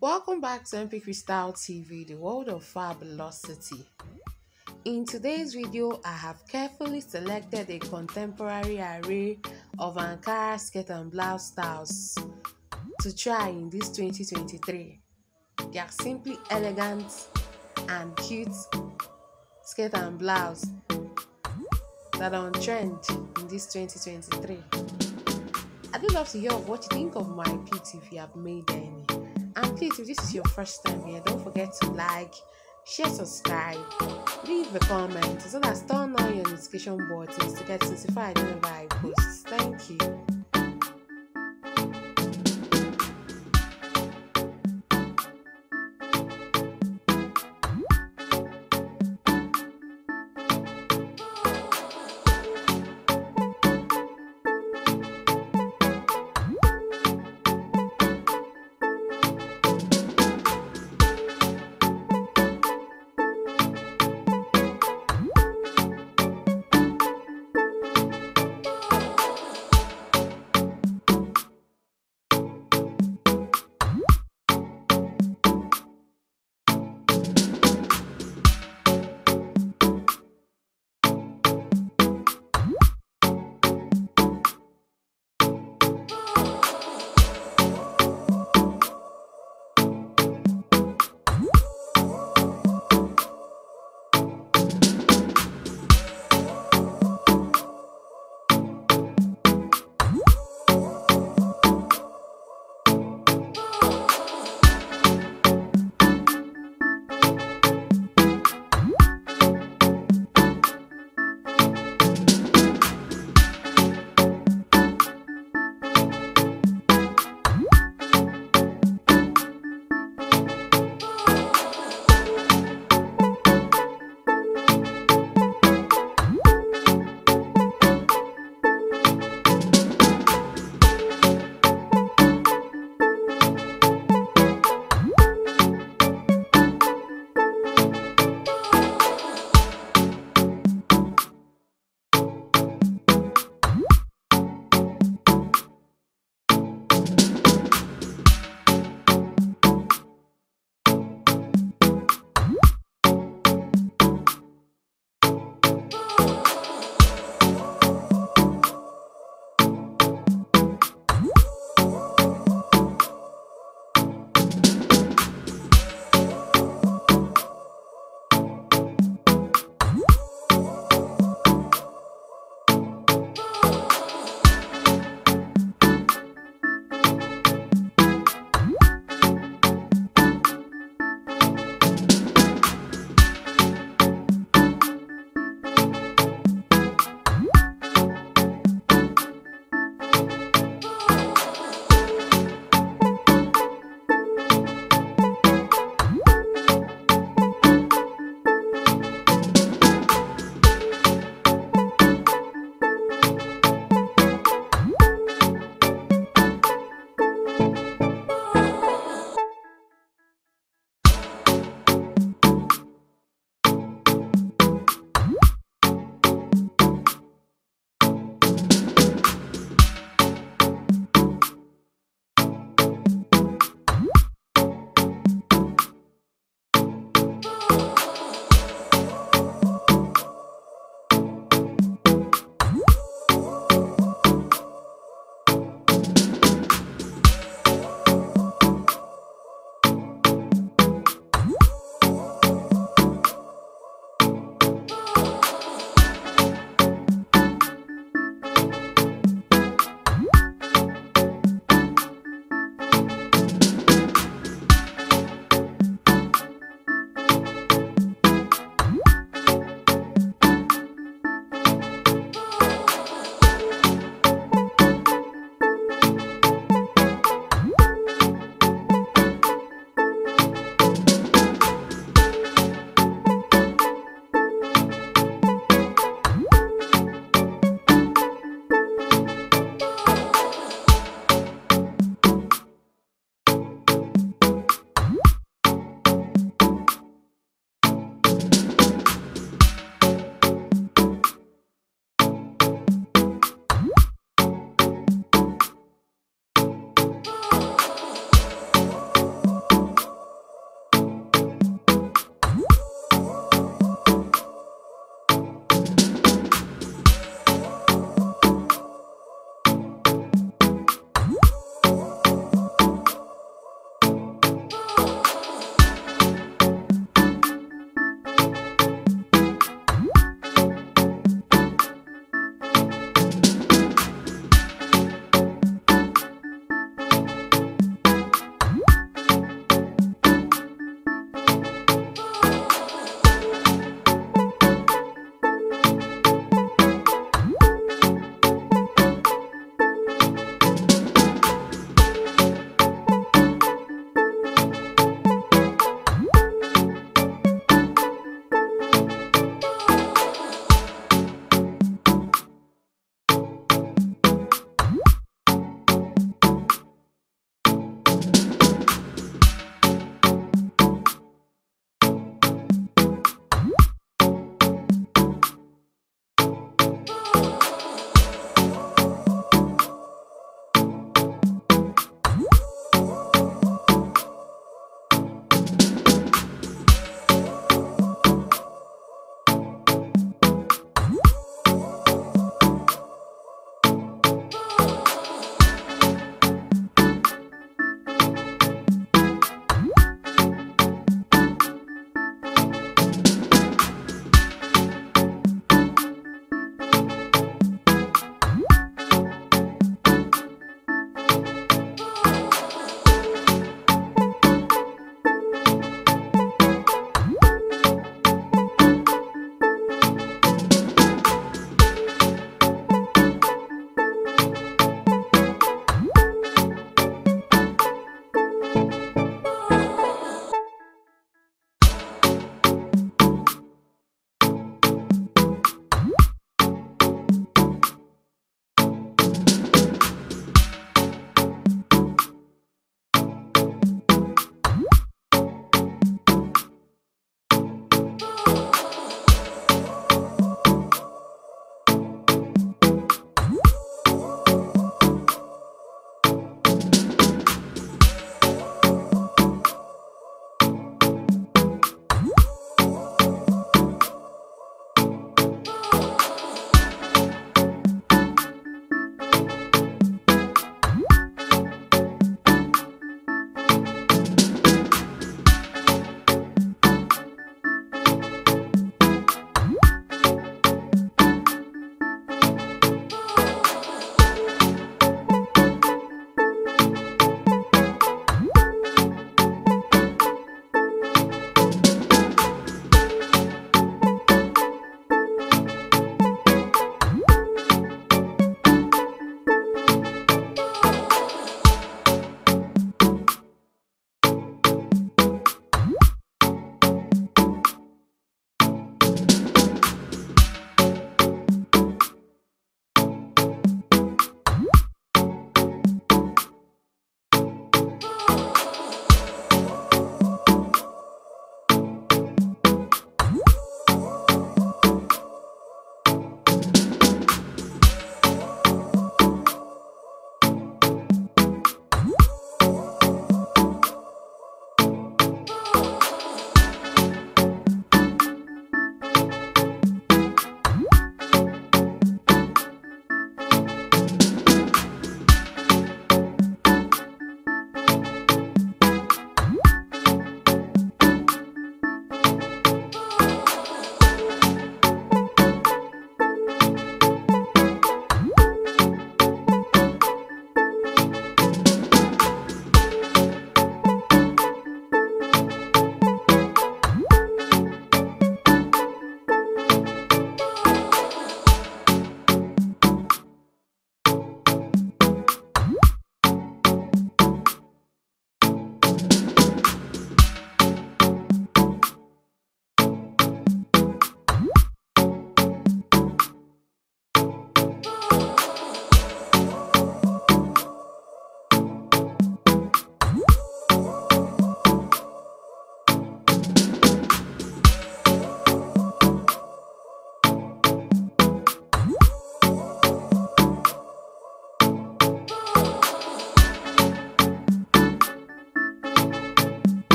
Welcome back to MP Crystal TV, the world of fabulosity. In today's video, I have carefully selected a contemporary array of Ankara skirt and blouse styles to try in this 2023. They are simply elegant and cute skirt and blouse that are on trend in this 2023. I'd love to hear what you think of my picks if you have made any. And please, if this is your first time here, don't forget to like, share, subscribe, leave a comment, well as turn on your notification buttons to get notified whenever I post. Thank you.